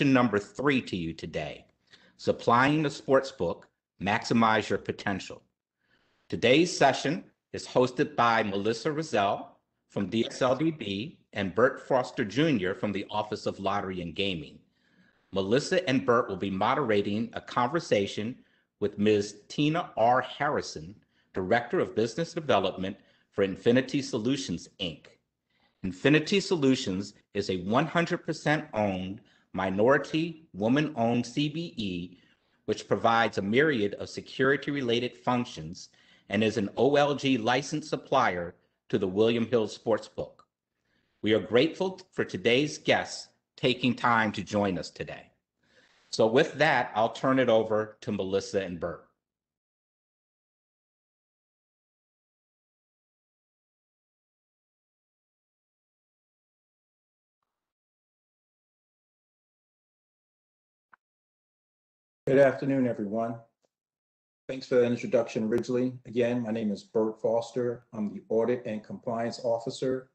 Number three to you today, Supplying the Sportsbook, Maximize Your Potential. Today's session is hosted by Melissa Rozelle from DSLBD and Bert Foster Jr. from the Office of Lottery and Gaming. Melissa and Bert will be moderating a conversation with Ms. Tina R. Harrison, Director of Business Development for Infinity Solutions, Inc. Infinity Solutions is a 100% owned, minority, woman-owned CBE, which provides a myriad of security-related functions and is an OLG licensed supplier to the William Hill Sportsbook. We are grateful for today's guests taking time to join us today. So with that, I'll turn it over to Melissa and Bert. Good afternoon, everyone. Thanks for the introduction, Ridgely. Again, my name is Bert Foster. I'm the Audit and Compliance Officer,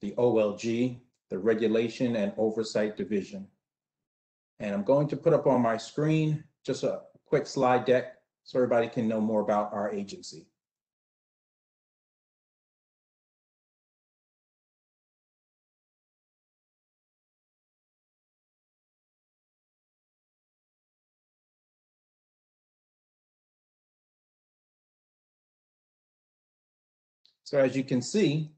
the OLG, the Regulation and Oversight Division. And I'm going to put up on my screen just a quick slide deck so everybody can know more about our agency. So as you can see,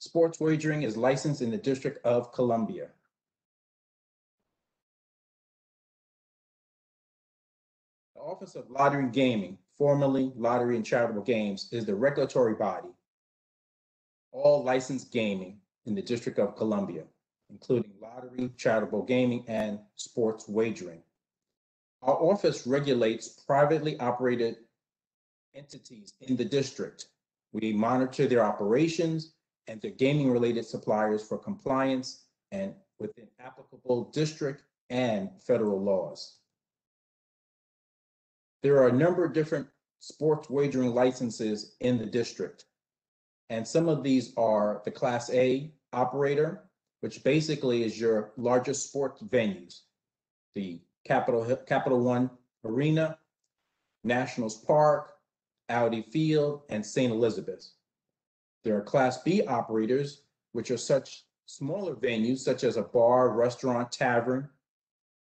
sports wagering is licensed in the District of Columbia. The Office of Lottery and Gaming, formerly Lottery and Charitable Games, is the regulatory body. All licensed gaming in the District of Columbia, including lottery, charitable gaming, and sports wagering. Our office regulates privately operated entities in the district we monitor their operations and their gaming related suppliers for compliance and within applicable district and federal laws. There are a number of different sports wagering licenses in the district. And some of these are the Class A operator, which basically is your largest sports venues, the Capital, Capital One Arena, Nationals Park, Audi Field, and St. Elizabeth's. There are Class B operators, which are such smaller venues such as a bar, restaurant, tavern.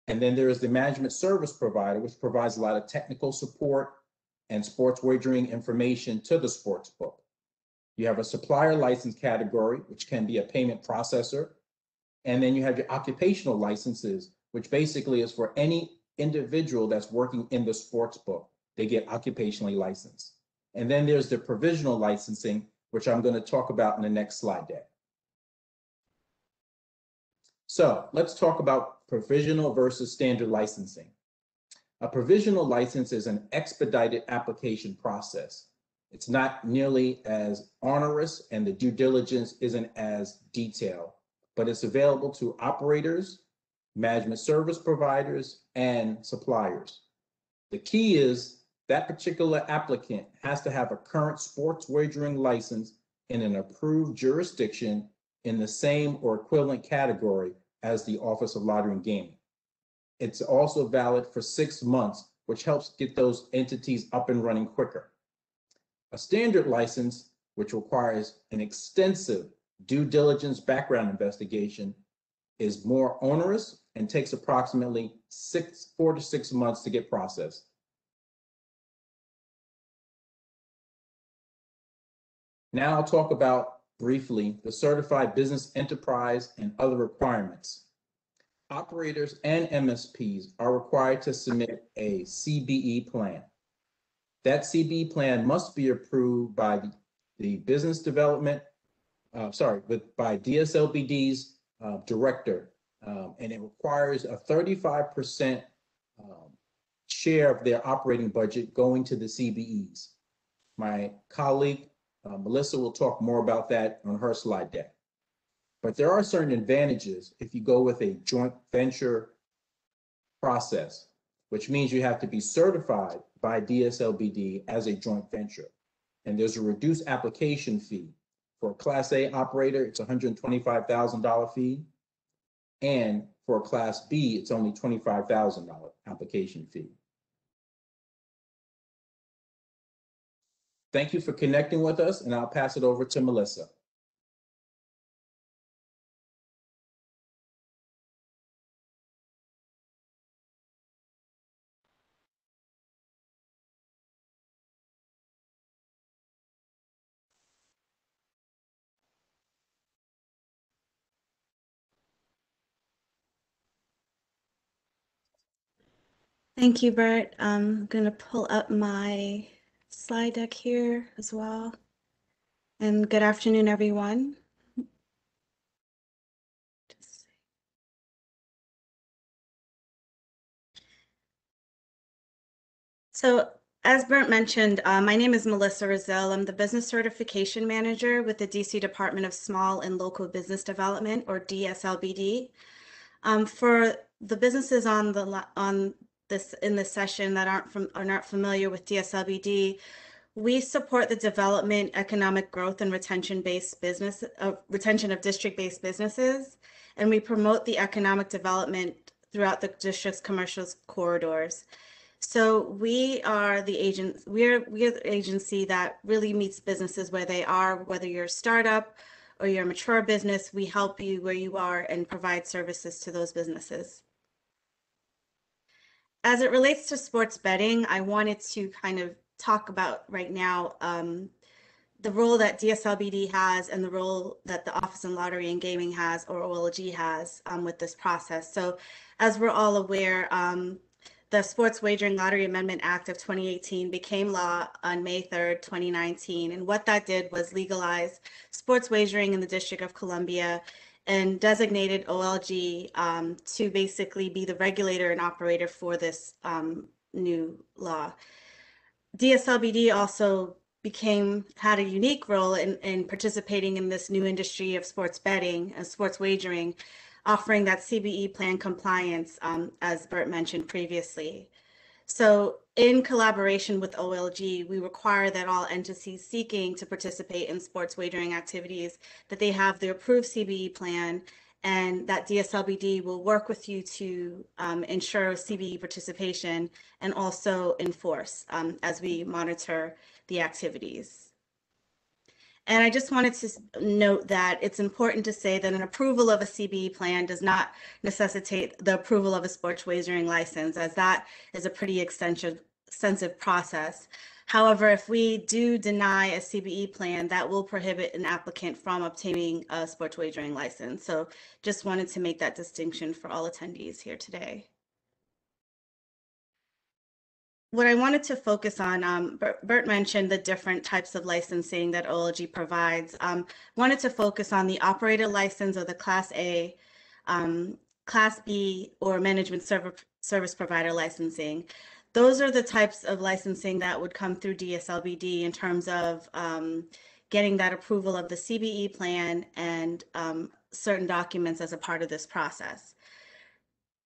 And then there is the management service provider, which provides a lot of technical support and sports wagering information to the sports book. You have a supplier license category, which can be a payment processor. And then you have your occupational licenses, which basically is for any individual that's working in the sports book. They get occupationally licensed. And then there's the provisional licensing, which I'm going to talk about in the next slide deck. So let's talk about provisional versus standard licensing. A provisional license is an expedited application process. It's not nearly as onerous and the due diligence isn't as detailed, but it's available to operators, management service providers, and suppliers. The key is that particular applicant has to have a current sports wagering license in an approved jurisdiction in the same or equivalent category as the Office of Lottery and Gaming. It's also valid for six months, which helps get those entities up and running quicker. A standard license, which requires an extensive due diligence background investigation, is more onerous and takes approximately six, four to six months to get processed. Now I'll talk about briefly the certified business enterprise and other requirements. Operators and MSPs are required to submit a CBE plan. That CBE plan must be approved by the, business development, uh, sorry, but by DSLBD's uh, director, um, and it requires a 35% um, share of their operating budget going to the CBEs. My colleague uh, Melissa will talk more about that on her slide deck. But there are certain advantages if you go with a joint venture process, which means you have to be certified by DSLBD as a joint venture. And there's a reduced application fee. For a Class A operator, it's $125,000 fee. And for a Class B, it's only twenty-five thousand dollar application fee. Thank you for connecting with us, and I'll pass it over to Melissa. Thank you, Bert. I'm going to pull up my slide deck here as well. And good afternoon, everyone. So as Bert mentioned, uh, my name is Melissa Rozelle. I'm the Business Certification Manager with the DC Department of Small and Local Business Development, or DSLBD. Um, for the businesses on the on this in this session that aren't from are not familiar with DSLBD, we support the development, economic growth, and retention-based business uh, retention of district-based businesses, and we promote the economic development throughout the district's commercial corridors. So we are the agent, we're, we're the agency that really meets businesses where they are, whether you're a startup or you're a mature business, we help you where you are and provide services to those businesses. As it relates to sports betting, I wanted to kind of talk about right now um, the role that DSLBD has and the role that the Office in Lottery and Gaming has, or OLG has, um, with this process. So, as we're all aware, um, the Sports Wagering Lottery Amendment Act of 2018 became law on May 3rd, 2019. And what that did was legalize sports wagering in the District of Columbia and designated OLG um, to basically be the regulator and operator for this um, new law. DSLBD also became had a unique role in, in participating in this new industry of sports betting and sports wagering, offering that CBE plan compliance, um, as Bert mentioned previously. So, in collaboration with OLG, we require that all entities seeking to participate in sports wagering activities that they have the approved CBE plan, and that DSLBD will work with you to um, ensure CBE participation and also enforce um, as we monitor the activities. And I just wanted to note that it's important to say that an approval of a CBE plan does not necessitate the approval of a sports wagering license, as that is a pretty extensive, extensive process. However, if we do deny a CBE plan, that will prohibit an applicant from obtaining a sports wagering license. So just wanted to make that distinction for all attendees here today. What I wanted to focus on, um, Bert, mentioned the different types of licensing that OLG provides. Um, wanted to focus on the operator license or the Class A, um, Class B, or management server, service provider licensing. Those are the types of licensing that would come through DSLBD in terms of um, getting that approval of the CBE plan and um, certain documents as a part of this process.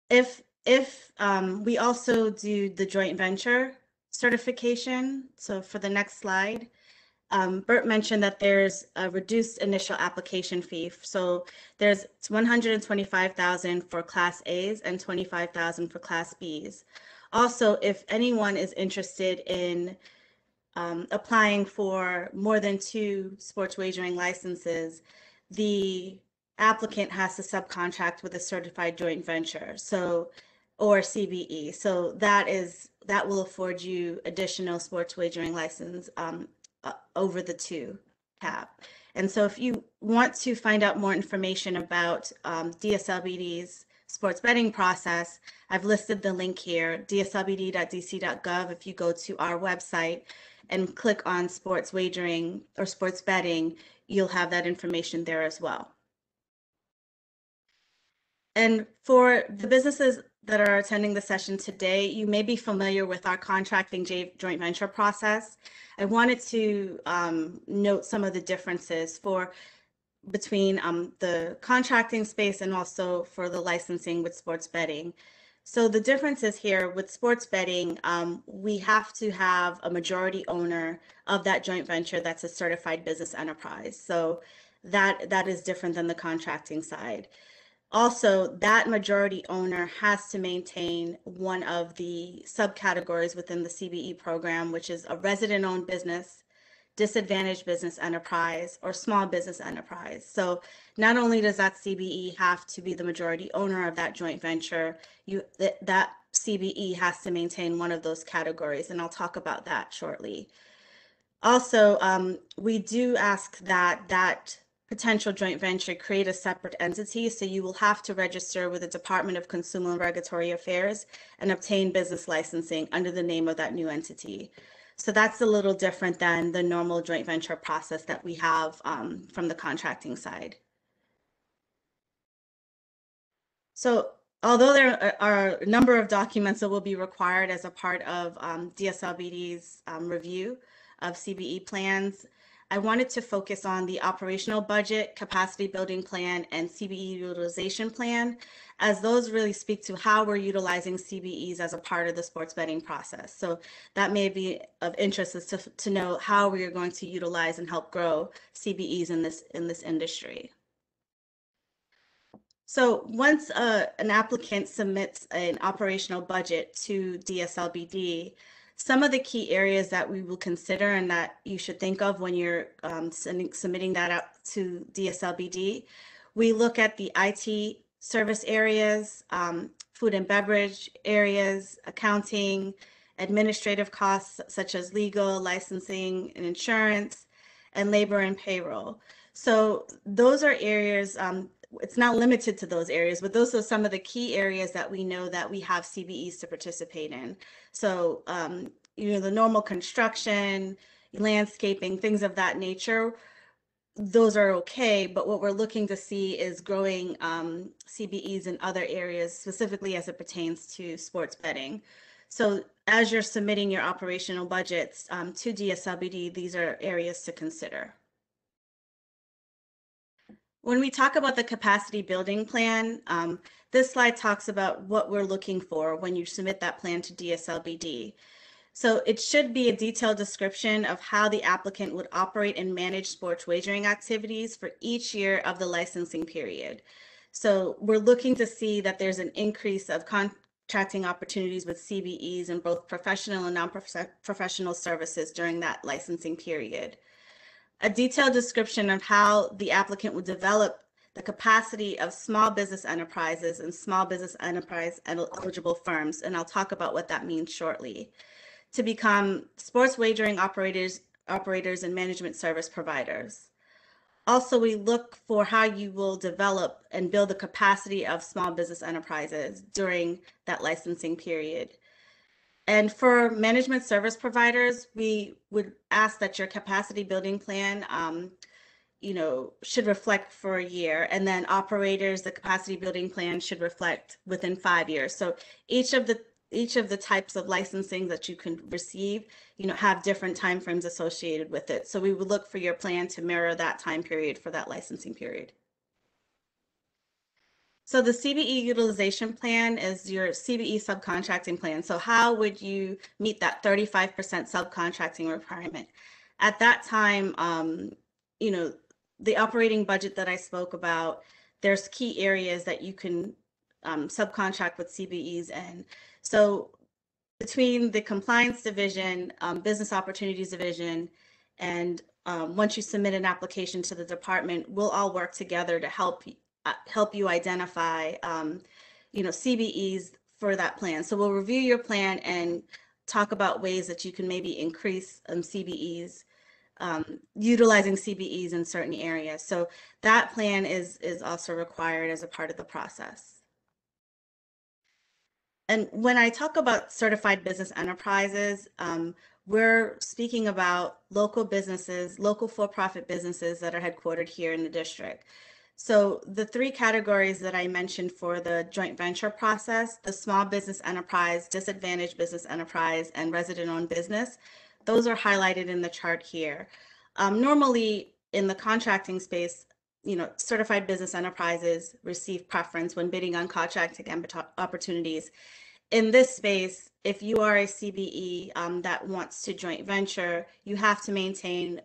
If if um, we also do the joint venture certification, so for the next slide, um, Bert mentioned that there's a reduced initial application fee. So there's 125,000 for Class A's and 25,000 for Class B's. Also, if anyone is interested in um, applying for more than two sports wagering licenses, the applicant has to subcontract with a certified joint venture. So or CBE. So that is that will afford you additional sports wagering license um, uh, over the two cap. And so if you want to find out more information about um, DSLBD's sports betting process, I've listed the link here, dslbd.dc.gov. If you go to our website and click on sports wagering or sports betting, you'll have that information there as well. And for the businesses that are attending the session today, you may be familiar with our contracting joint venture process. I wanted to um, note some of the differences for between um, the contracting space and also for the licensing with sports betting. So the difference is here with sports betting, um, we have to have a majority owner of that joint venture that's a certified business enterprise. So that that is different than the contracting side. Also, that majority owner has to maintain one of the subcategories within the CBE program, which is a resident-owned business, disadvantaged business enterprise, or small business enterprise. So not only does that CBE have to be the majority owner of that joint venture, you that, that CBE has to maintain one of those categories, and I'll talk about that shortly. Also, um, we do ask that that potential joint venture create a separate entity. So you will have to register with the Department of Consumer and Regulatory Affairs and obtain business licensing under the name of that new entity. So that's a little different than the normal joint venture process that we have um, from the contracting side. So although there are a number of documents that will be required as a part of um, DSLBD's um, review of CBE plans, I wanted to focus on the operational budget, capacity building plan, and CBE utilization plan, as those really speak to how we're utilizing CBEs as a part of the sports betting process. So that may be of interest as to, to know how we are going to utilize and help grow CBEs in this in this industry. So once uh, an applicant submits an operational budget to DSLBD, some of the key areas that we will consider and that you should think of when you're um, sending, submitting that out to DSLBD, we look at the IT service areas, um, food and beverage areas, accounting, administrative costs such as legal, licensing, and insurance, and labor and payroll. So those are areas, um, it's not limited to those areas, but those are some of the key areas that we know that we have CBEs to participate in. So, um, you know, the normal construction, landscaping, things of that nature, those are okay. But what we're looking to see is growing um, CBEs in other areas, specifically as it pertains to sports betting. So as you're submitting your operational budgets um, to DSLBD, these are areas to consider. When we talk about the capacity building plan, um, this slide talks about what we're looking for when you submit that plan to DSLBD. So it should be a detailed description of how the applicant would operate and manage sports wagering activities for each year of the licensing period. So we're looking to see that there's an increase of contracting opportunities with CBEs in both professional and non-professional services during that licensing period. A detailed description of how the applicant would develop the capacity of small business enterprises and small business enterprise eligible firms, and I'll talk about what that means shortly, to become sports wagering operators, operators and management service providers. Also, we look for how you will develop and build the capacity of small business enterprises during that licensing period. And for management service providers, we would ask that your capacity building plan um, you know, should reflect for a year. And then operators, the capacity building plan should reflect within five years. So each of the each of the types of licensing that you can receive, you know, have different timeframes associated with it. So we would look for your plan to mirror that time period for that licensing period. So the CBE utilization plan is your CBE subcontracting plan. So how would you meet that 35% subcontracting requirement? At that time, um, you know, the operating budget that I spoke about, there's key areas that you can um, subcontract with CBEs and so between the compliance division, um, business opportunities division, and um, once you submit an application to the department, we'll all work together to help help you identify, um, you know, CBEs for that plan. So we'll review your plan and talk about ways that you can maybe increase um, CBEs um, utilizing CBEs in certain areas. So that plan is, is also required as a part of the process. And when I talk about certified business enterprises, um, we're speaking about local businesses, local for-profit businesses that are headquartered here in the district. So the three categories that I mentioned for the joint venture process, the small business enterprise, disadvantaged business enterprise, and resident-owned business, those are highlighted in the chart here. Um, normally in the contracting space, you know, certified business enterprises receive preference when bidding on contracting opportunities. In this space, if you are a CBE um, that wants to joint venture, you have to maintain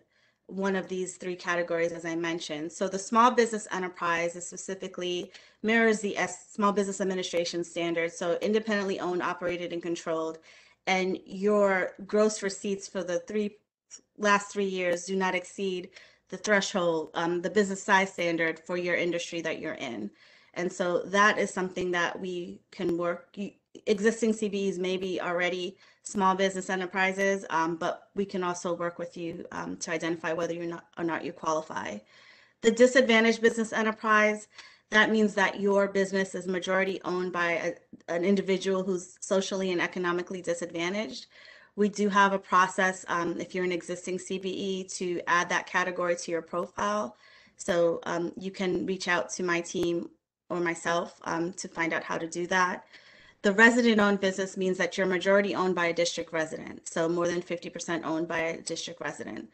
one of these three categories, as I mentioned. So the small business enterprise is specifically mirrors the S- Small Business Administration standards, so independently owned, operated, and controlled. And your gross receipts for the three last three years do not exceed the threshold, um, the business size standard for your industry that you're in. And so that is something that we can work. Existing CBEs may be already small business enterprises, um, but we can also work with you um, to identify whether you're not or not you qualify. The disadvantaged business enterprise, that means that your business is majority owned by a, an individual who's socially and economically disadvantaged. We do have a process um, if you're an existing CBE to add that category to your profile. So um, you can reach out to my team or myself um, to find out how to do that. The resident owned business means that you're majority owned by a district resident, so more than 50% owned by a district resident.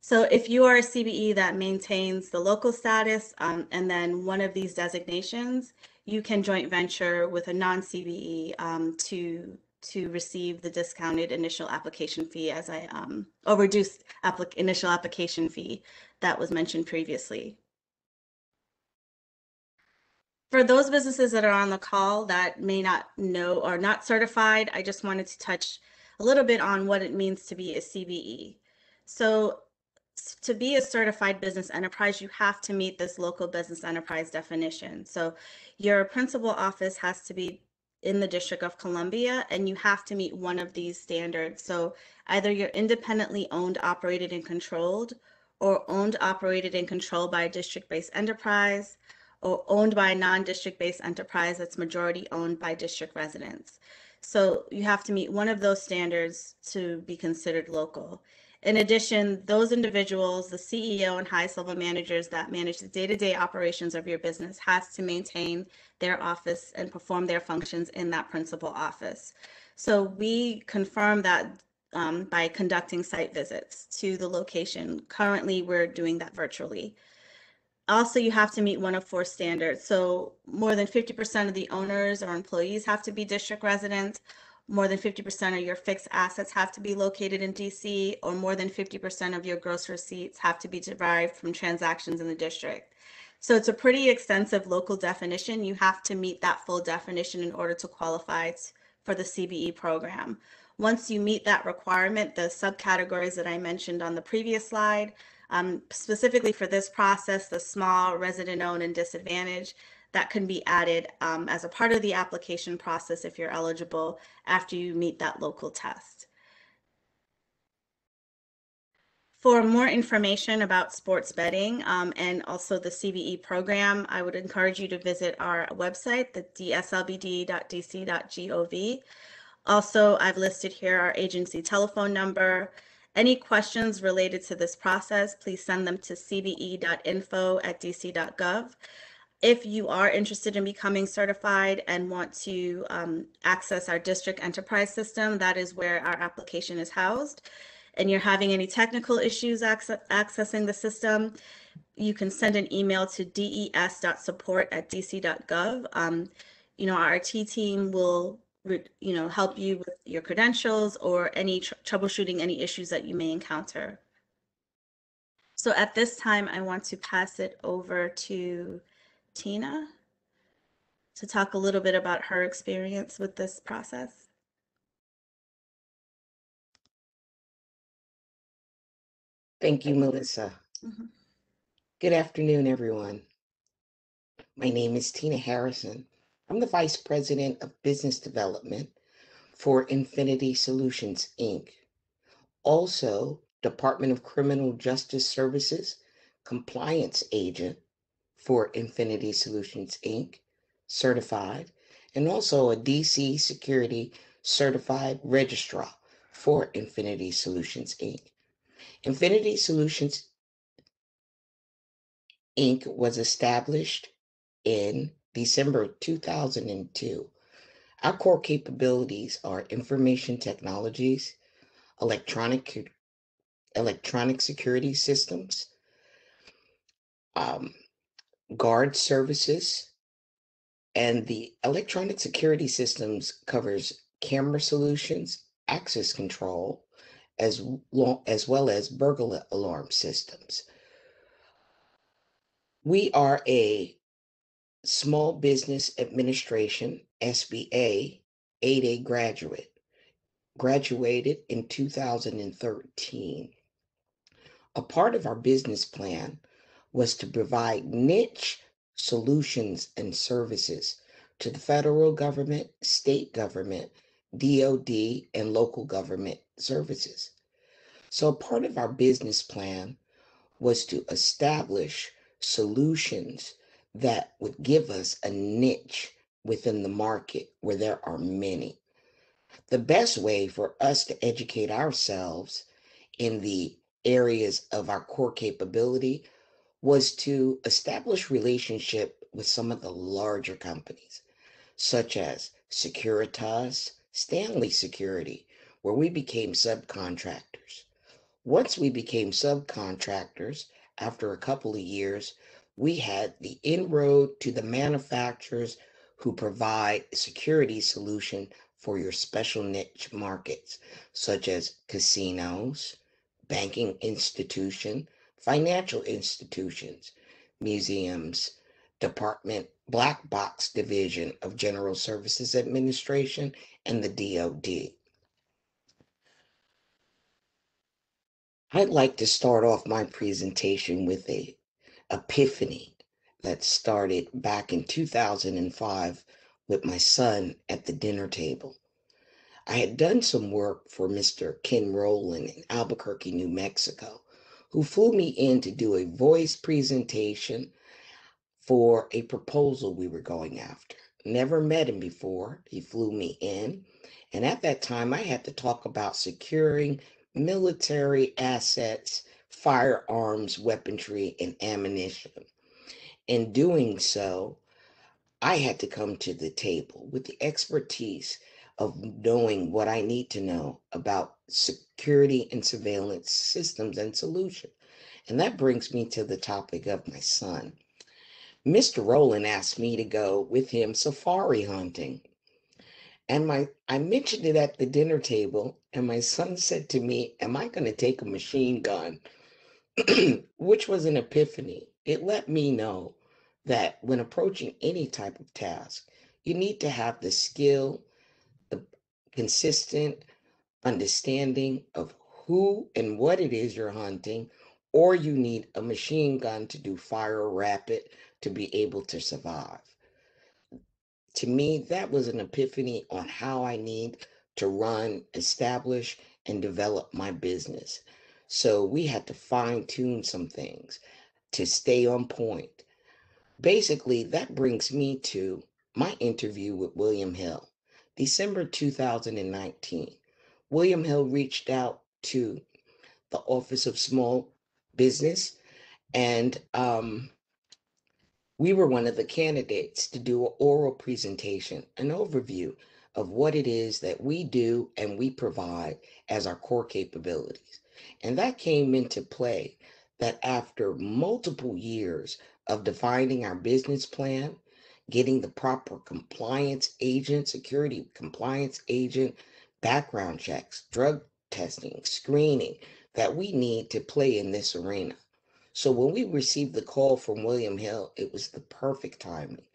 So if you are a CBE that maintains the local status um, and then one of these designations, you can joint venture with a non-CBE um, to to receive the discounted initial application fee as I um, or reduced applic- initial application fee that was mentioned previously. For those businesses that are on the call that may not know or not certified, I just wanted to touch a little bit on what it means to be a CBE. So to be a certified business enterprise, you have to meet this local business enterprise definition. So your principal office has to be in the District of Columbia and you have to meet one of these standards. So either you're independently owned, operated, and controlled, or owned, operated, and controlled by a district-based enterprise, or owned by a non-district based enterprise that's majority owned by district residents. So you have to meet one of those standards to be considered local. In addition, those individuals, the CEO and highest level managers that manage the day-to-day operations of your business has to maintain their office and perform their functions in that principal office. So we confirm that um, by conducting site visits to the location. Currently, we're doing that virtually also you have to meet one of four standards. So more than 50% of the owners or employees have to be district residents. More than 50% of your fixed assets have to be located in DC, or more than 50% of your gross receipts have to be derived from transactions in the district. So it's a pretty extensive local definition. You have to meet that full definition in order to qualify for the CBE program. Once you meet that requirement, the subcategories that I mentioned on the previous slide, um, specifically for this process, the small resident owned and disadvantaged, that can be added um, as a part of the application process if you're eligible after you meet that local test. For more information about sports betting um, and also the CBE program, I would encourage you to visit our website, the dslbd.dc.gov. Also, I've listed here our agency telephone number. Any questions related to this process, please send them to cbe.info at dc.gov. If you are interested in becoming certified and want to um, access our district enterprise system, that is where our application is housed and you're having any technical issues access, accessing the system, you can send an email to des.support at dc.gov. Um, you know, our IT team will, you know, help you with your credentials or any tr troubleshooting any issues that you may encounter. So at this time, I want to pass it over to Tina to talk a little bit about her experience with this process. Thank you, Melissa. Mhm. Good afternoon, everyone. My name is Tina Harrison. I'm the Vice President of Business Development for Infinity Solutions, Inc. Also, Department of Criminal Justice Services Compliance Agent for Infinity Solutions, Inc., certified, and also a DC Security Certified Registrar for Infinity Solutions, Inc. Infinity Solutions Inc. was established in December 2002. Our core capabilities are information technologies, electronic electronic security systems, um, guard services, and the electronic security systems covers camera solutions, access control, as, lo- as well as burglar alarm systems. We are a Small Business Administration, SBA, 8A graduate. Graduated in 2013. A part of our business plan was to provide niche solutions and services to the federal government, state government, DOD, and local government services. So, a part of our business plan was to establish solutions that would give us a niche within the market where there are many. The best way for us to educate ourselves in the areas of our core capability was to establish relationship with some of the larger companies such as Securitas, Stanley Security, where we became subcontractors. Once we became subcontractors, after a couple of years, we had the inroad to the manufacturers who provide security solution for your special niche markets, such as casinos, banking institution, financial institutions, museums, department, black box division of General Services Administration, and the DoD. I'd like to start off my presentation with a epiphany that started back in 2005 with my son at the dinner table. I had done some work for Mr. Ken Rowland in Albuquerque, New Mexico, who flew me in to do a voice presentation for a proposal we were going after. Never met him before. He flew me in. And at that time, I had to talk about securing military assets, firearms, weaponry, and ammunition. In doing so, I had to come to the table with the expertise of knowing what I need to know about security and surveillance systems and solutions. And that brings me to the topic of my son. Mr. Rowland asked me to go with him safari hunting. And my I mentioned it at the dinner table, and my son said to me, Am I going to take a machine gun? Which was an epiphany. It let me know that when approaching any type of task, you need to have the skill, the consistent understanding of who and what it is you're hunting, or you need a machine gun to do fire rapid to be able to survive to me, that was an epiphany on how I need to run, establish, and develop my business. So we had to fine tune some things to stay on point. Basically, that brings me to my interview with William Hill, December 2019. William Hill reached out to the Office of Small Business and um, we were one of the candidates to do an oral presentation, an overview of what it is that we do and we provide as our core capabilities. And that came into play that after multiple years of defining our business plan, getting the proper compliance agent, security compliance agent, background checks, drug testing, screening that we need to play in this arena. So when we received the call from William Hill, it was the perfect timing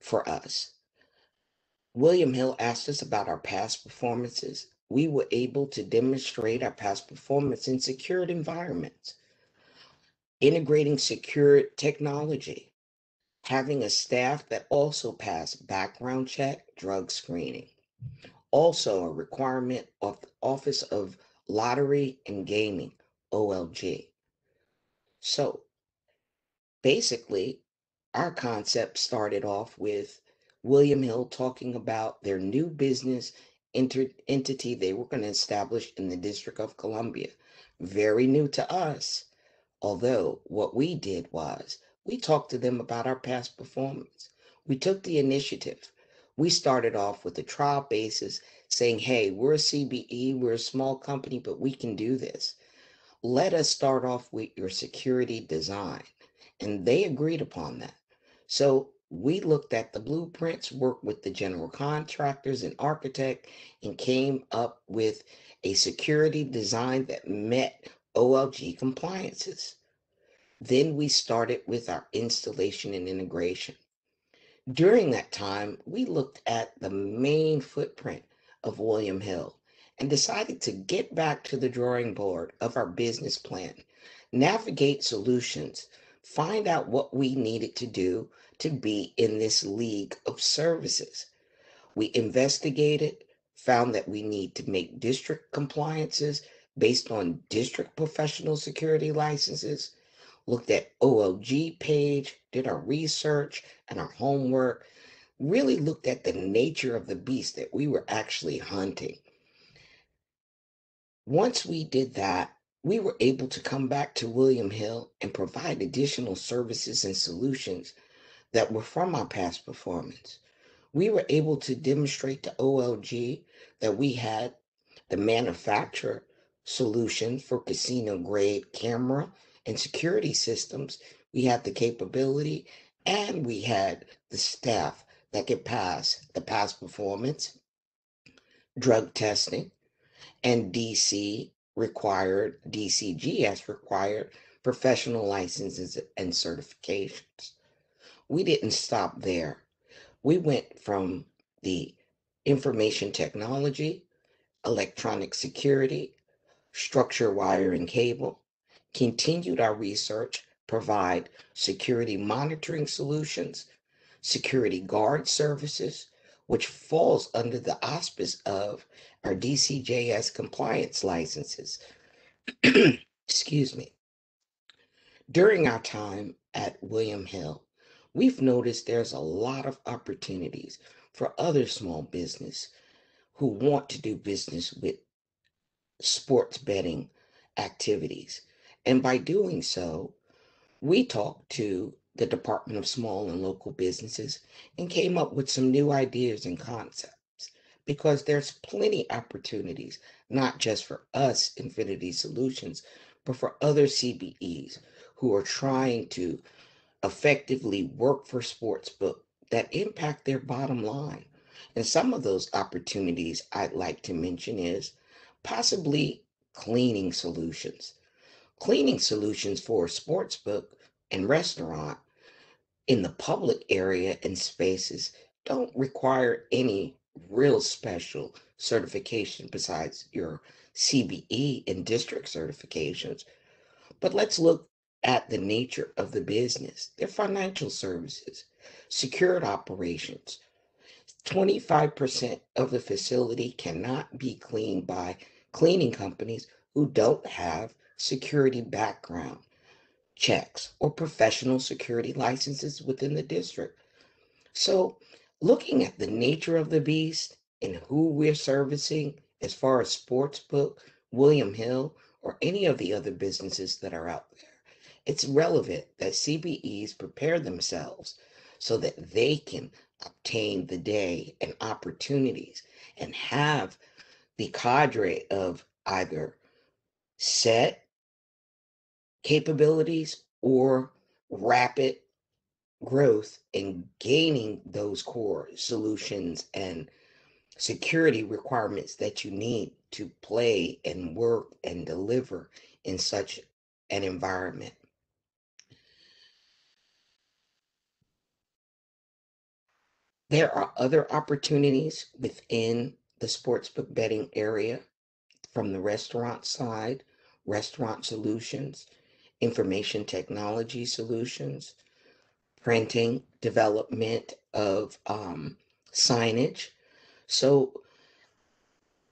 for us. William Hill asked us about our past performances. We were able to demonstrate our past performance in secured environments, integrating secure technology, having a staff that also passed background check, drug screening. Also, a requirement of the Office of Lottery and Gaming, OLG. So basically, our concept started off with William Hill talking about their new business entity they were going to establish in the District of Columbia. Very new to us. Although what we did was we talked to them about our past performance. We took the initiative. We started off with a trial basis saying, hey, we're a CBE, we're a small company, but we can do this let us start off with your security design. And they agreed upon that. So we looked at the blueprints, worked with the general contractors and architect, and came up with a security design that met OLG compliances. Then we started with our installation and integration. During that time, we looked at the main footprint of William Hill and decided to get back to the drawing board of our business plan, navigate solutions, find out what we needed to do to be in this league of services. We investigated, found that we need to make district compliances based on district professional security licenses, looked at OLG page, did our research and our homework, really looked at the nature of the beast that we were actually hunting. Once we did that, we were able to come back to William Hill and provide additional services and solutions that were from our past performance. We were able to demonstrate to OLG that we had the manufacturer solution for casino grade camera and security systems. We had the capability and we had the staff that could pass the past performance, drug testing, and DC required, DCJS required professional licenses and certifications. We didn't stop there. We went from the information technology, electronic security, structure wire and cable, continued our research, provide security monitoring solutions, security guard services, which falls under the auspice of our DCJS compliance licenses. Excuse me. During our time at William Hill, we've noticed there's a lot of opportunities for other small business who want to do business with sports betting activities. And by doing so, we talked to the Department of Small and Local Businesses and came up with some new ideas and concepts because there's plenty opportunities, not just for us, Infinity Solutions, but for other CBEs who are trying to effectively work for sportsbook that impact their bottom line. And some of those opportunities I'd like to mention is possibly cleaning solutions. Cleaning solutions for a sportsbook and restaurant in the public area and spaces don't require any real special certification besides your CBE and district certifications. But let's look at the nature of the business. They're financial services, secured operations. 25% of the facility cannot be cleaned by cleaning companies who don't have security background checks or professional security licenses within the district. So, looking at the nature of the beast and who we're servicing as far as Sportsbook, William Hill, or any of the other businesses that are out there, it's relevant that CBEs prepare themselves so that they can obtain the day and opportunities and have the cadre of either set capabilities or rapid growth in gaining those core solutions and security requirements that you need to play and work and deliver in such an environment. There are other opportunities within the sportsbook betting area from the restaurant side, restaurant solutions, information technology solutions, printing, development of um, signage. So,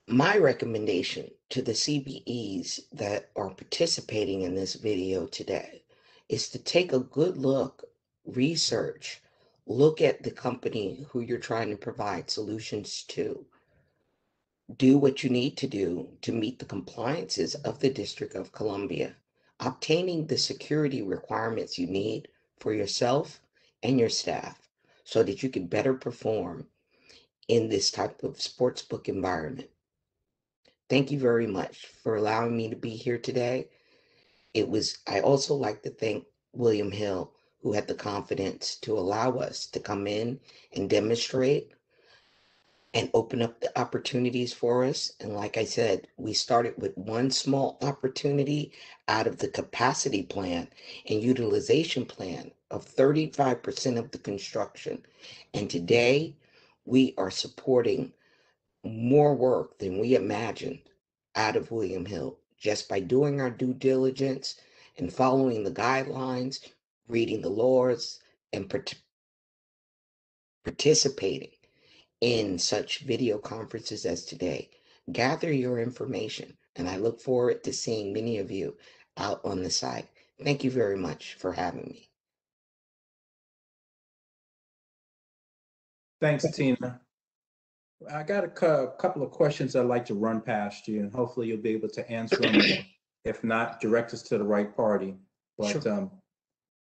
my recommendation to the CBEs that are participating in this video today is to take a good look, research, look at the company who you're trying to provide solutions to. Do what you need to do to meet the compliances of the District of Columbia obtaining the security requirements you need for yourself and your staff so that you can better perform in this type of sportsbook environment. Thank you very much for allowing me to be here today. It was I also like to thank William Hill who had the confidence to allow us to come in and demonstrate and open up the opportunities for us. And like I said, we started with one small opportunity out of the capacity plan and utilization plan of 35% of the construction. And today we are supporting more work than we imagined out of William Hill just by doing our due diligence and following the guidelines, reading the laws, and part- participating in such video conferences as today. Gather your information, and I look forward to seeing many of you out on the site. Thank you very much for having me. Thanks, Tina. I got a cou- couple of questions I'd like to run past you, and hopefully you'll be able to answer them. If not, direct us to the right party. But Sure. um,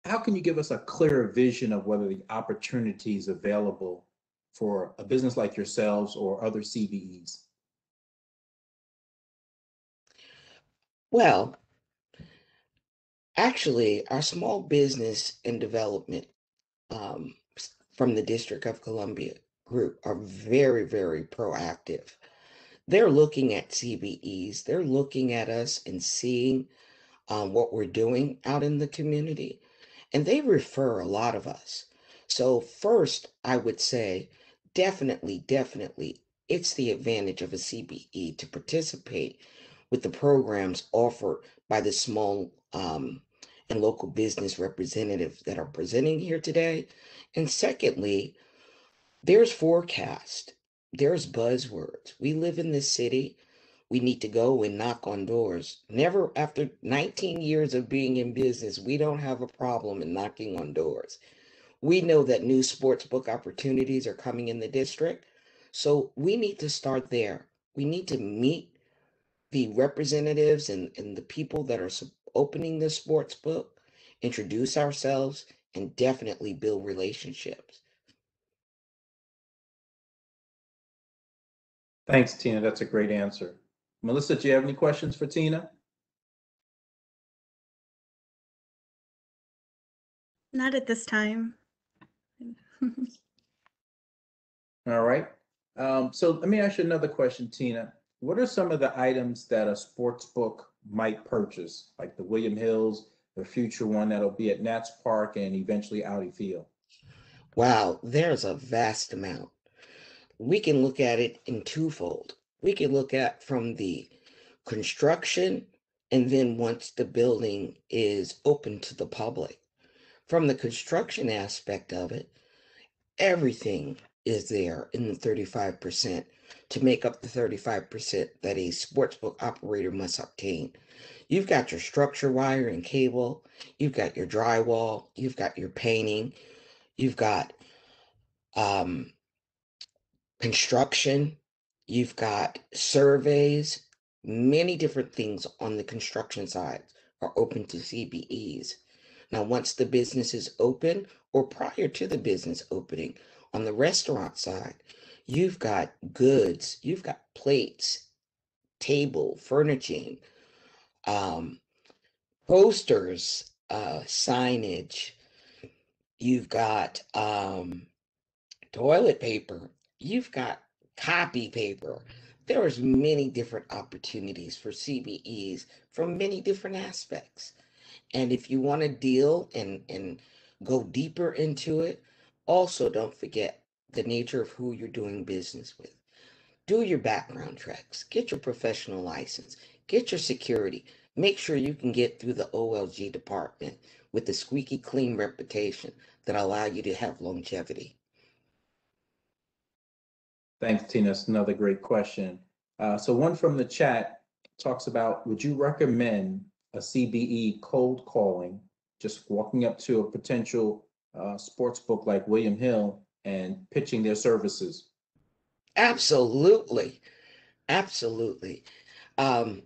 how can you give us a clearer vision of whether the opportunities available for a business like yourselves or other CBEs? Well, actually, our small business and development um, from the District of Columbia group are very, very proactive. They're looking at CBEs, they're looking at us and seeing um, what we're doing out in the community, and they refer a lot of us. So, first, I would say definitely, definitely, it's the advantage of a CBE to participate with the programs offered by the small um, and local business representatives that are presenting here today. And secondly, there's forecast, there's buzzwords. We live in this city. We need to go and knock on doors. Never after 19 years of being in business, we don't have a problem in knocking on doors. We know that new sports book opportunities are coming in the district. So we need to start there. We need to meet the representatives and, and the people that are opening the sports book, introduce ourselves, and definitely build relationships. Thanks, Tina. That's a great answer. Melissa, do you have any questions for Tina? Not at this time. All right. Um, so let me ask you another question, Tina. What are some of the items that a sports book might purchase, like the William Hills, the future one that'll be at Nats Park and eventually Audi Field? Wow, there's a vast amount. We can look at it in twofold. We can look at from the construction and then once the building is open to the public. From the construction aspect of it, everything is there in the 35% to make up the 35% that a sportsbook operator must obtain. You've got your structure wire and cable, you've got your drywall, you've got your painting, you've got um, construction, you've got surveys, many different things on the construction side are open to CBEs. Now, once the business is open or prior to the business opening, on the restaurant side, you've got goods, you've got plates, table, furnishing, um, posters, uh, signage, you've got um, toilet paper, you've got copy paper. There's many different opportunities for CBEs from many different aspects. And if you want to deal and, and go deeper into it, also don't forget the nature of who you're doing business with. Do your background checks, get your professional license, get your security, make sure you can get through the OLG department with a squeaky clean reputation that allow you to have longevity. Thanks, Tina. That's another great question. Uh, so one from the chat talks about, would you recommend a CBE cold calling, just walking up to a potential uh, sports book like William Hill and pitching their services? Absolutely. Absolutely. Um,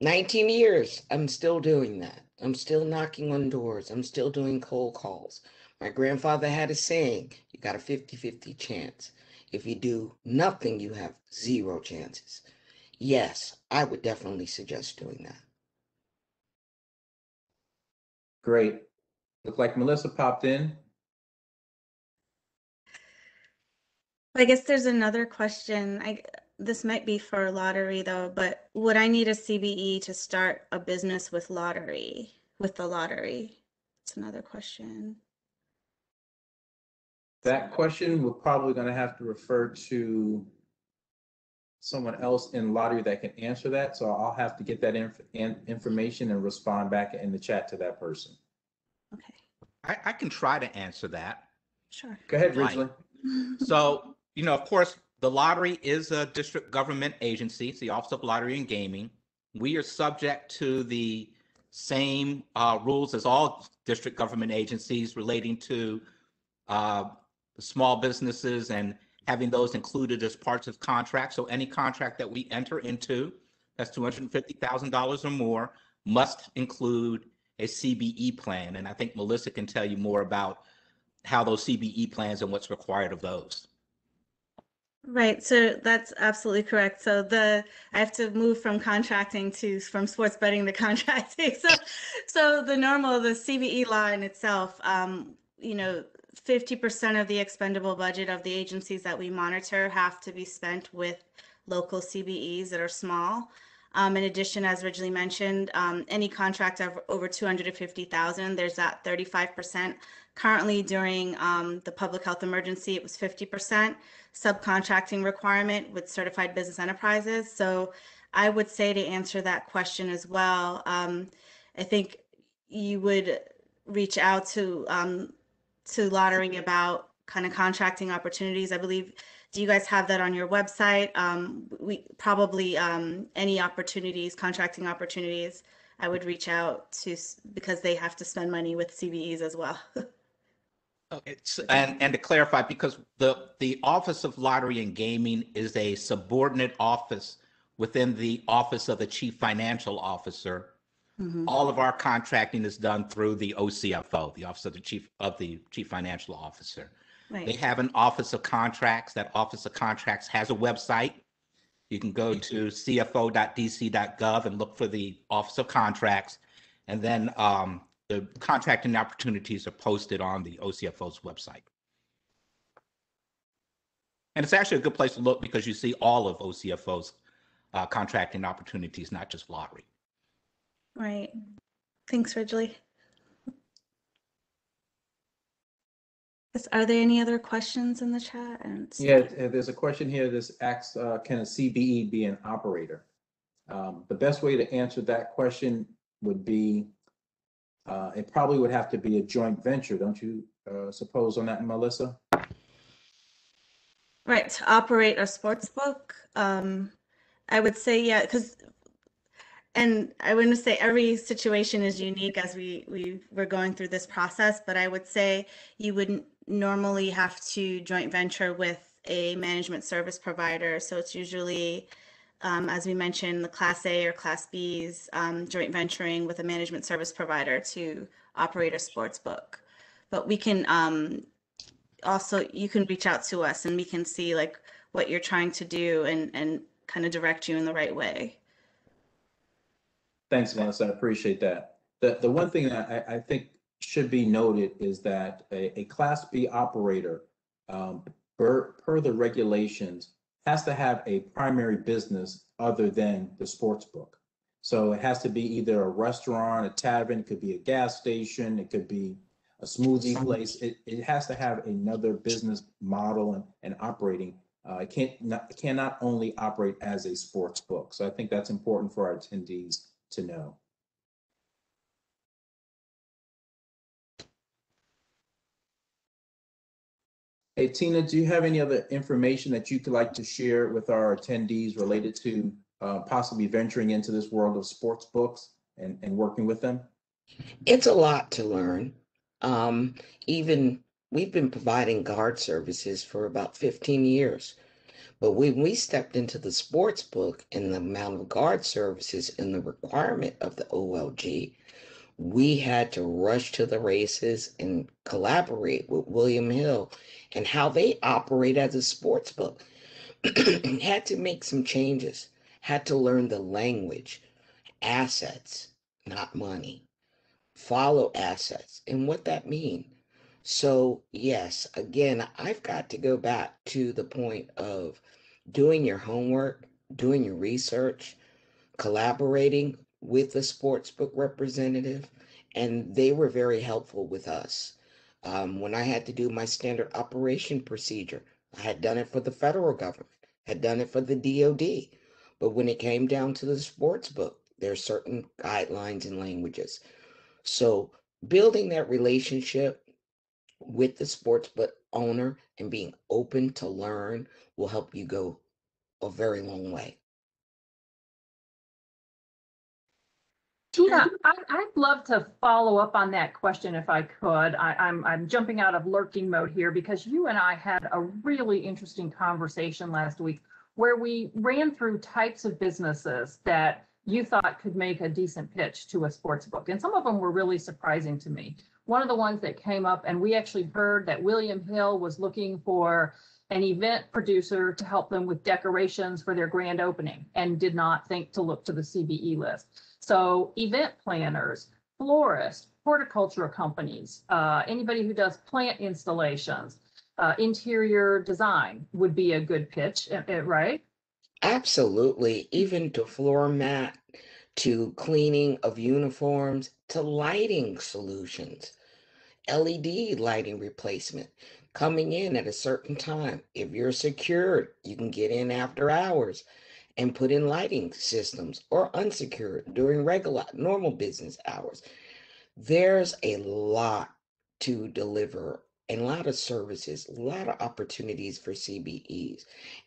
19 years, I'm still doing that. I'm still knocking on doors. I'm still doing cold calls. My grandfather had a saying, you got a 50 50 chance. If you do nothing, you have zero chances. Yes, I would definitely suggest doing that. Great. Look like Melissa popped in. I guess there's another question. I, this might be for lottery though, but would I need a CBE to start a business with lottery, with the lottery? It's another question. That question, we're probably gonna have to refer to someone else in lottery that can answer that, so I'll have to get that inf- in- information and respond back in the chat to that person. Okay, I, I can try to answer that. sure. Go ahead, Right. Ridgely. So, you know, of course, the lottery is a district government agency. It's the Office of Lottery and Gaming. We are subject to the same uh, rules as all district government agencies relating to uh, small businesses and having those included as parts of contracts. So any contract that we enter into that's $250,000 or more must include a CBE plan. And I think Melissa can tell you more about how those CBE plans and what's required of those. Right, so that's absolutely correct. So the, I have to move from contracting to, from sports betting to contracting. So, so the normal, the CBE law in itself, um, you know, fifty percent of the expendable budget of the agencies that we monitor have to be spent with local CBEs that are small. Um, in addition, as originally mentioned, um, any contract of over two hundred and fifty thousand, there's that thirty-five percent. Currently, during um, the public health emergency, it was fifty percent subcontracting requirement with certified business enterprises. So I would say to answer that question as well, um, I think you would reach out to um, to lottering about kind of contracting opportunities. I believe, do you guys have that on your website? Um, we probably um, any opportunities, contracting opportunities. I would reach out to because they have to spend money with CBEs as well. It's, and, and to clarify, because the, the Office of Lottery and Gaming is a subordinate office within the Office of the Chief Financial Officer. Mhm. All of our contracting is done through the OCFO, the Office of the Chief, of the Chief Financial Officer. They have an Office of Contracts. That Office of Contracts has a website. You can go to cfo.dc.gov and look for the Office of Contracts. And then um, the contracting opportunities are posted on the OCFO's website. And it's actually a good place to look because you see all of OCFO's uh, contracting opportunities, not just lottery. Right. Thanks, Ridgely. Yes, Are there any other questions in the chat? I Yeah, uh, there's a question here, this asks, uh, can a CBE be an operator? Um, the best way to answer that question would be, uh, it probably would have to be a joint venture, don't you, uh, suppose on that, Melissa? Right, to operate a sports book, um, I would say, yeah, because, and I wouldn't say every situation is unique as we, we were going through this process, but I would say you wouldn't normally have to joint venture with a management service provider. So it's usually, um, as we mentioned, the Class A or Class Bs, um, joint venturing with a management service provider to operate a sports book. But we can, um, also you can reach out to us and we can see like what you're trying to do and and kind of direct you in the right way. Thanks, Melissa, I appreciate that. The, the one thing that I, I think should be noted is that a, a Class B operator, um, per, per the regulations, has to have a primary business other than the sports book. So it has to be either a restaurant, a tavern, it could be a gas station, it could be a smoothie place. It, it has to have another business model and, and operating. Uh, it can't, not, it cannot only operate as a sports book. So I think that's important for our attendees to know. Hey, Tina, do you have any other information that you could like to share with our attendees related to uh, possibly venturing into this world of sports books and, and working with them? It's a lot to learn. Um, even we've been providing guard services for about 15 years. But when we stepped into the sports book and the amount of guard services and the requirement of the OLG, we had to rush to the races and collaborate with William Hill and how they operate as a sports book. had to make some changes, had to learn the language, assets, not money follow assets and what that mean. So yes, again, I've got to go back to the point of doing your homework, doing your research, collaborating with the sportsbook representative, and they were very helpful with us. Um, when I had to do my standard operation procedure, I had done it for the federal government, had done it for the DoD. But when it came down to the sports book, there are certain guidelines and languages. So building that relationship with the sports book owner and being open to learn will help you go a very long way. Tina, I, I'd love to follow up on that question if I could. I, I'm, I'm jumping out of lurking mode here because you and I had a really interesting conversation last week where we ran through types of businesses that you thought could make a decent pitch to a sports book. And some of them were really surprising to me. One of the ones that came up, and we actually heard that William Hill was looking for an event producer to help them with decorations for their grand opening and did not think to look to the CBE list. So event planners, florists, horticulture companies, uh, anybody who does plant installations, uh, interior design would be a good pitch, uh, uh, right? Absolutely. Even to floor mat, to cleaning of uniforms, to lighting solutions, LED lighting replacement, coming in at a certain time. If you're secured, you can get in after hours and put in lighting systems or unsecured during regular normal business hours. There's a lot to deliver and a lot of services, a lot of opportunities for CBEs.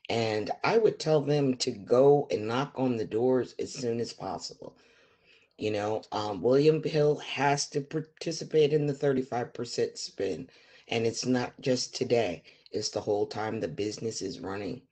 And I would tell them to go and knock on the doors as soon as possible. You know, um, William Hill has to participate in the 35% spin. And it's not just today, it's the whole time the business is running.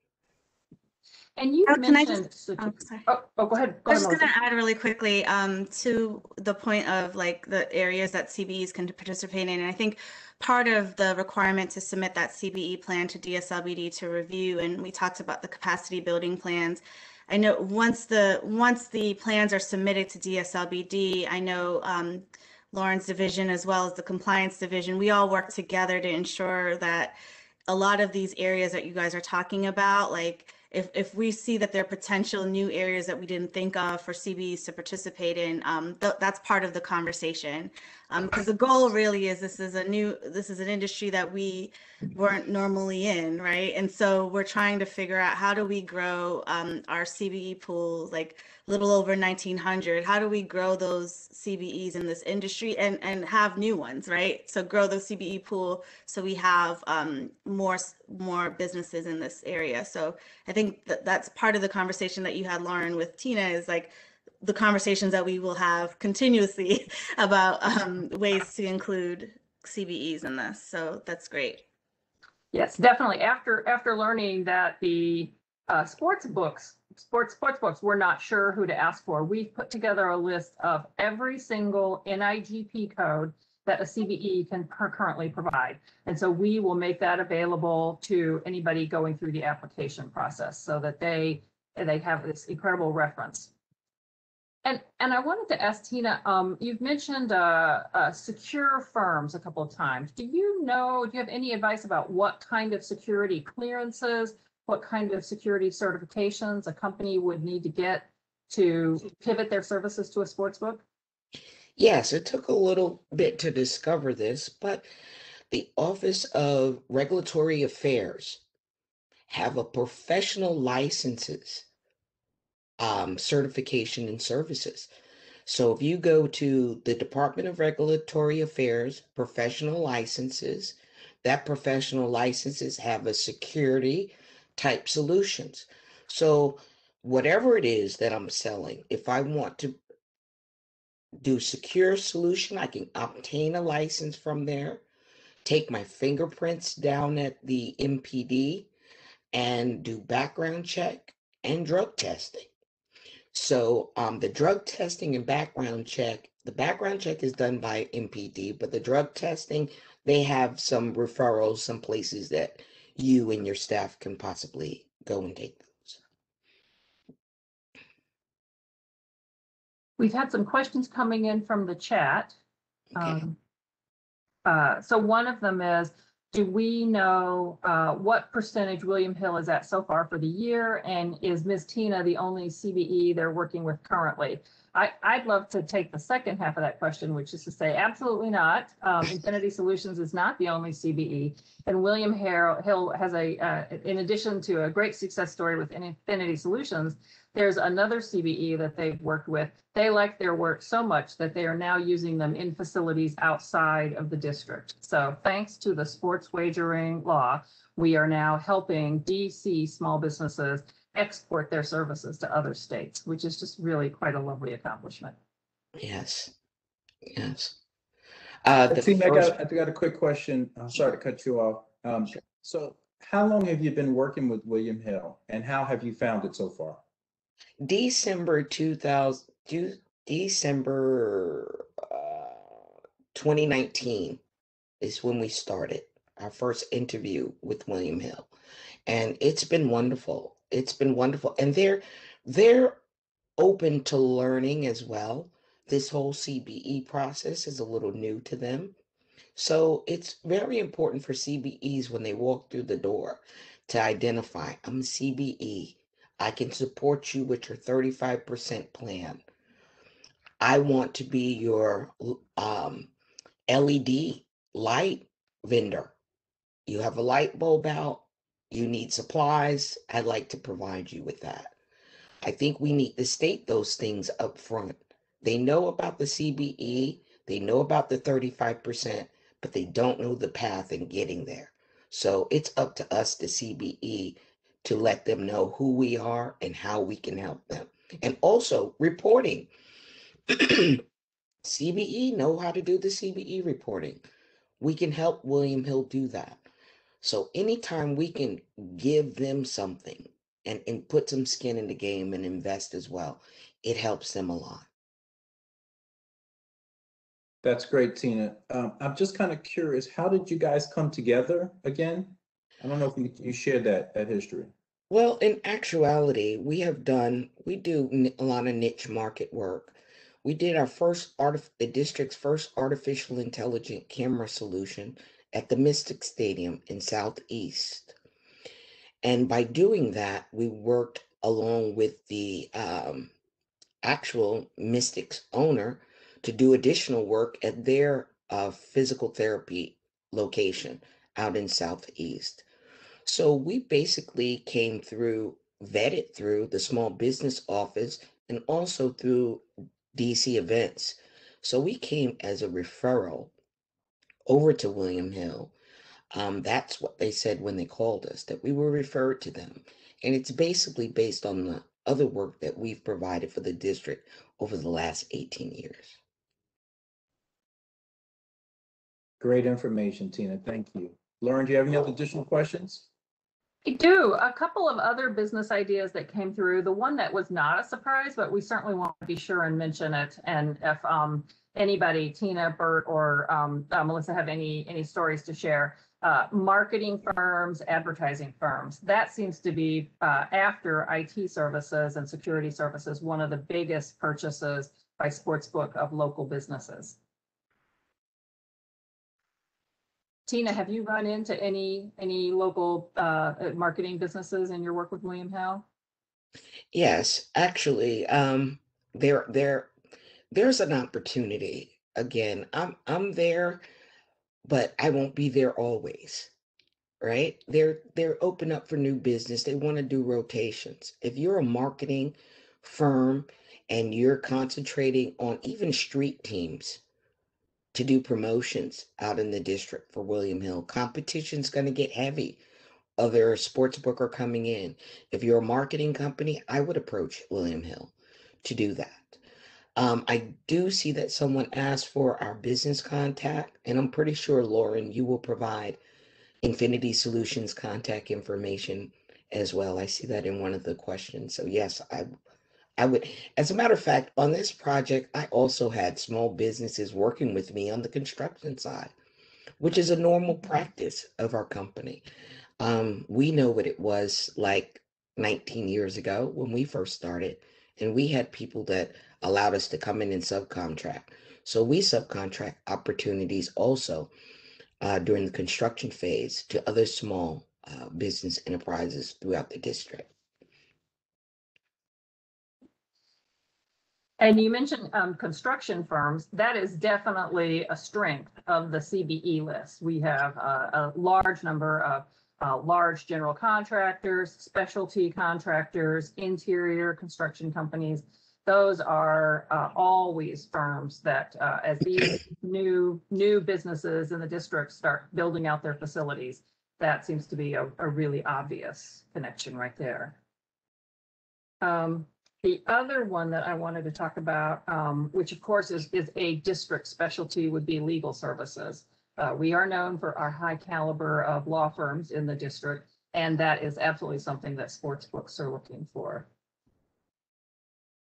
And you Oh, can I mentioned, just- Oh, sorry. oh, oh, go ahead. Go I was ahead, just gonna add really quickly um, to the point of like the areas that CBEs can participate in. And I think part of the requirement to submit that CBE plan to DSLBD to review, and we talked about the capacity building plans. I know once the once the plans are submitted to DSLBD, I know um, Lauren's division as well as the compliance division, we all work together to ensure that a lot of these areas that you guys are talking about, like if, if we see that there are potential new areas that we didn't think of for CBs to participate in, um, th- that's part of the conversation. Um, because the goal really is this is a new, this is an industry that we weren't normally in, right? And so we're trying to figure out how do we grow um, our CBE pool, like a little over 1900. How do we grow those CBEs in this industry and and have new ones, right? So grow the CBE pool so we have um, more more businesses in this area. So I think that that's part of the conversation that you had, Lauren, with Tina is like the conversations that we will have continuously about um, ways to include CBEs in this. So that's great. Yes, definitely. After, after learning that the uh, sports books, sports, sports books, we're not sure who to ask for. We've put together a list of every single NIGP code that a CBE can cur- currently provide. And so we will make that available to anybody going through the application process so that they, they have this incredible reference. And, and I wanted to ask Tina, um, you've mentioned, uh, uh, secure firms a couple of times. Do you know, do you have any advice about what kind of security clearances, what kind of security certifications a company would need to get to pivot their services to a sports book? Yes, it took a little bit to discover this, but the Office of Regulatory Affairs have a professional licenses um, certification and services. So if you go to the Department of Regulatory Affairs professional licenses, that professional licenses have a security type solutions. So whatever it is that I'm selling, if I want to do secure solution, I can obtain a license from there, take my fingerprints down at the MPD and do background check and drug testing. So um, the drug testing and background check, the background check is done by MPD, but the drug testing, they have some referrals, some places that you and your staff can possibly go and take those. We've had some questions coming in from the chat. Okay. Um, uh, so one of them is, do we know, uh, what percentage William Hill is at so far for the year? And is Ms. Tina the only CBE they're working with currently? I, I'd love to take the second half of that question, which is to say, absolutely not. Um, Infinity Solutions is not the only CBE. And William Hill, Hill has a, uh, in addition to a great success story with Infinity Solutions, there's another CBE that they've worked with. They like their work so much that they are now using them in facilities outside of the district. So thanks to the sports wagering law, we are now helping DC small businesses export their services to other states, which is just really quite a lovely accomplishment. Yes. Yes. Uh, the Tina, I first- got, I got a quick question. I'm sorry to cut you off. Um, so how long have you been working with William Hill and how have you found it so far? December 2000, December uh, 2019 is when we started our first interview with William Hill. And it's been wonderful. It's been wonderful. And they're they're open to learning as well. This whole CBE process is a little new to them. So it's very important for CBEs when they walk through the door to identify I'm a CBE. I can support you with your 35% plan. I want to be your um, LED light vendor. You have a light bulb out, you need supplies. I'd like to provide you with that. I think we need to state those things up front. They know about the CBE, they know about the 35%, but they don't know the path in getting there. So it's up to us, the CBE, to let them know who we are and how we can help them. And also reporting. CBE know how to do the CBE reporting. We can help William Hill do that. So anytime we can give them something and, and put some skin in the game and invest as well, it helps them a lot. That's great, Tina. Um, I'm just kind of curious, how did you guys come together again? I don't know if you, you shared that, that history. Well, in actuality, we have done, we do a lot of niche market work. We did our first art, the district's first artificial intelligent camera solution at the Mystic Stadium in Southeast. And by doing that, we worked along with the um, actual Mystics owner to do additional work at their uh, physical therapy location out in Southeast. So we basically came through, vetted through the small business office and also through DC events. So we came as a referral over to William Hill. Um, that's what they said when they called us, that we were referred to them. And it's basically based on the other work that we've provided for the district over the last 18 years. Great information, Tina. Thank you. Lauren, do you have any other additional questions? I do. A couple of other business ideas that came through. The one that was not a surprise, but we certainly want to be sure and mention it. And if um, anybody, Tina, Bert, or um, uh, Melissa have any any stories to share, uh, marketing firms, advertising firms. That seems to be uh, after IT services and security services, one of the biggest purchases by Sportsbook of local businesses. Tina, have you run into any, any local uh, marketing businesses in your work with William Hill? Yes, actually, um, there there there's an opportunity. Again, I'm I'm there, but I won't be there always. Right? They're they're open up for new business. They want to do rotations. If you're a marketing firm and you're concentrating on even street teams to do promotions out in the district for William Hill, competition's going to get heavy. Other sports book are coming in. If you're a marketing company, I would approach William Hill to do that. Um, I do see that someone asked for our business contact, and I'm pretty sure, Lauren, you will provide Infinity Solutions contact information as well. I see that in one of the questions. So yes, I I would as a matter of fact, on this project, I also had small businesses working with me on the construction side, which is a normal practice of our company. Um, we know what it was like 19 years ago when we first started, and we had people that allowed us to come in and subcontract. So we subcontract opportunities also uh, during the construction phase to other small uh, business enterprises throughout the district. And you mentioned um, construction firms. That is definitely a strength of the CBE list. We have uh, a large number of uh, large general contractors, specialty contractors, interior construction companies. Those are uh, always firms that, uh, as these new new businesses in the district start building out their facilities, that seems to be a, a really obvious connection right there. Um, the other one that I wanted to talk about, um, which of course is, is a district specialty, would be legal services. Uh, we are known for our high caliber of law firms in the district, and that is absolutely something that sports books are looking for.